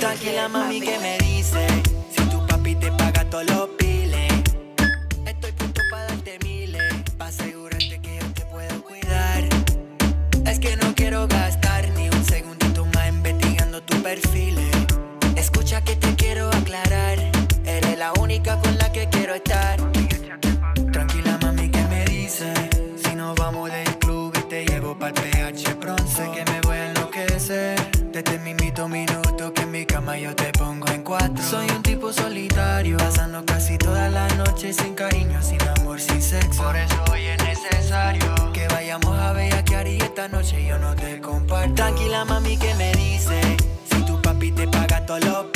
Tranquila mami, ¿qué me dice? Si tu papi te paga todos los piles. Estoy punto para darte miles Pa' asegurarte que yo te puedo cuidar. Es que no quiero gastar ni un segundito más investigando tu perfil. Escucha que te quiero aclarar Eres la única con la que quiero estar hoy es necesario Que vayamos a bellaquear y esta noche yo no te comparto Tranquila mami, ¿qué me dice? Si tu papi te paga todos los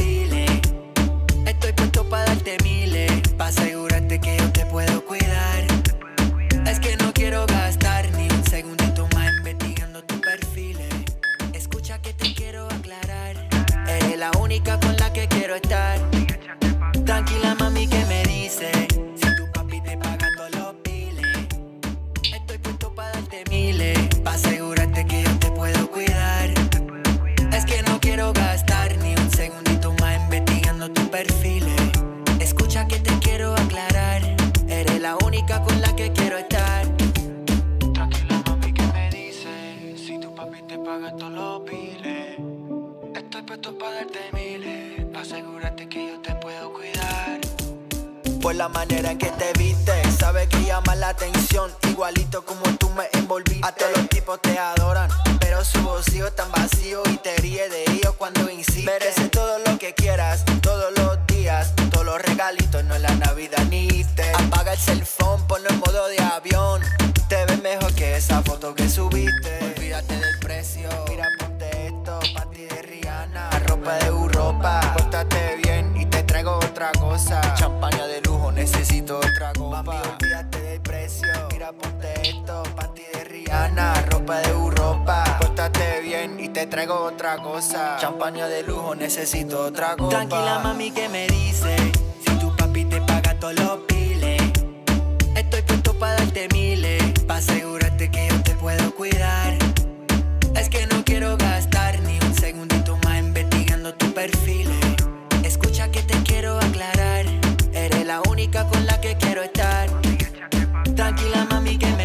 por la manera en que te viste, sabes que llama la atención. Igualito como tú me envolviste. A todos los tipos te adoran, pero su bolsillo es tan vacío y te ríe de ellos cuando insiste. Mereces todo lo que quieras, todos los días, todos los regalitos, no es la Navidad ni te. Apaga el cell phone, ponlo en modo de avión. Te ves mejor que esa foto que subiste. te traigo otra cosa. Champaña de lujo, necesito otra copa. Tranquila, mami, que me dice. Si tu papi te paga todos los piles, estoy puesto para darte miles. Pa' asegurarte que yo te puedo cuidar. Es que no quiero gastar ni un segundito más investigando tu perfil. Escucha que te quiero aclarar. Eres la única con la que quiero estar. Tranquila, mami, que me